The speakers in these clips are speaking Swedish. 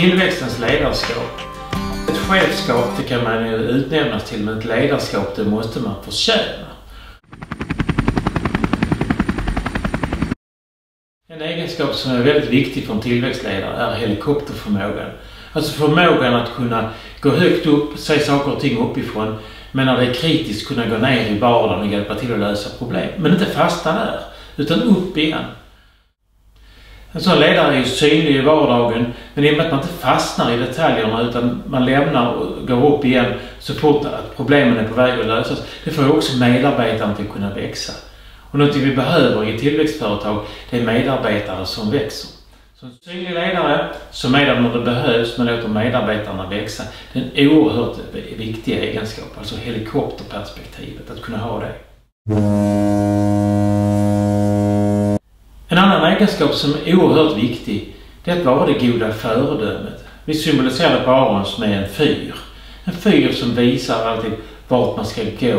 Tillväxtens ledarskap. Ett chefskap det kan man ju utnämnas till men ett ledarskap det måste man förtjäna. En egenskap som är väldigt viktig för en tillväxtledare är helikopterförmågan. Alltså förmågan att kunna gå högt upp, se saker och ting uppifrån men när det är kritiskt kunna gå ner i vardagen och hjälpa till att lösa problem. Men inte fastna där, utan upp igen. En sån ledare är ju synlig i vardagen men i och med att man inte fastnar i detaljerna utan man lämnar och går upp igen så fort att problemen är på väg att lösas. Det får ju också medarbetaren till att kunna växa. Och något vi behöver i ett tillväxtföretag det är medarbetare som växer. Så en synlig ledare som är där när det behövs men låter medarbetarna växa. Det är en oerhört viktig egenskap, alltså helikopterperspektivet, att kunna ha det. Egenskap som är oerhört viktig, det är att vara det goda föredömet. Vi symboliserar det på Arons med en fyr. En fyr som visar alltid vart man ska gå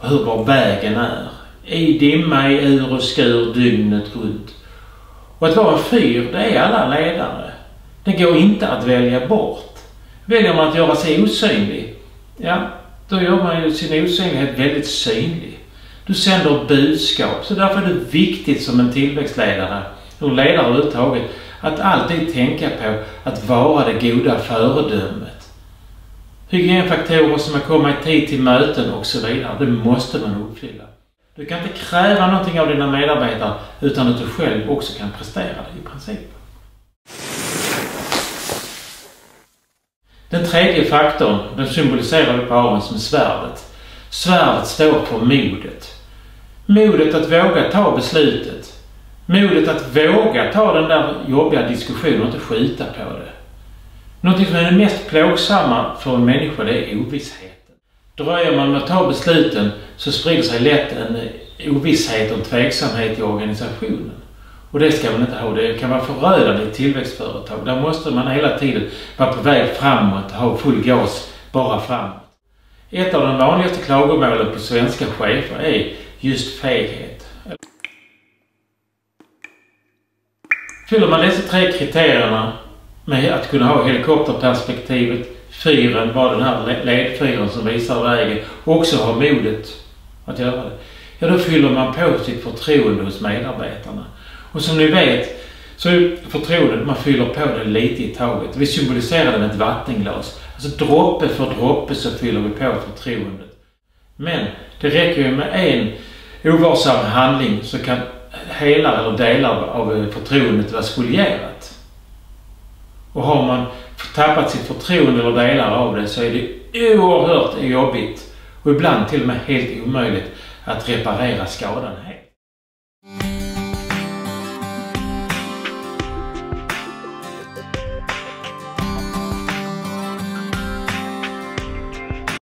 och hur var vägen är. I dimma, i ur och skur dygnet runt. Och att vara en fyr, det är alla ledare. Det går inte att välja bort. Väljer man att göra sig osynlig, ja, då gör man ju sin osynlighet väldigt synlig. Du sänder budskap. Så därför är det viktigt som en tillväxtledare, och ledare överhuvudtaget, att alltid tänka på att vara det goda föredömet. Hygienfaktorer som att komma i tid till möten och så vidare, det måste man uppfylla. Du kan inte kräva någonting av dina medarbetare utan att du själv också kan prestera det i princip. Den tredje faktorn, den symboliserar vi på aven som svärdet. Svärdet står för modet. Modet att våga ta beslutet. Modet att våga ta den där jobbiga diskussionen och inte skjuta på det. Någonting som är det mest plågsamma för en människa det är ovissheten. Dröjer man med att ta besluten så sprider sig lätt en ovisshet och tveksamhet i organisationen. Och det ska man inte ha. Det kan vara förödande i ett tillväxtföretag. Där måste man hela tiden vara på väg framåt, ha full gas bara framåt. Ett av de vanligaste klagomålen på svenska chefer är just feghet. Fyller man dessa tre kriterierna med att kunna ha helikopterperspektivet, fyren, var den här ledfyren som visar vägen, och också ha modet att göra det. Ja, då fyller man på sitt förtroende hos medarbetarna. Och som ni vet så är förtroendet, man fyller på det lite i taget. Vi symboliserar det med ett vattenglas. Alltså droppe för droppe så fyller vi på förtroendet. Men det räcker ju med en ovarsam handling så kan hela eller delar av eh, förtroendet vara spolierat. Och har man tappat sitt förtroende eller delar av det så är det oerhört jobbigt och ibland till och med helt omöjligt att reparera skadan helt.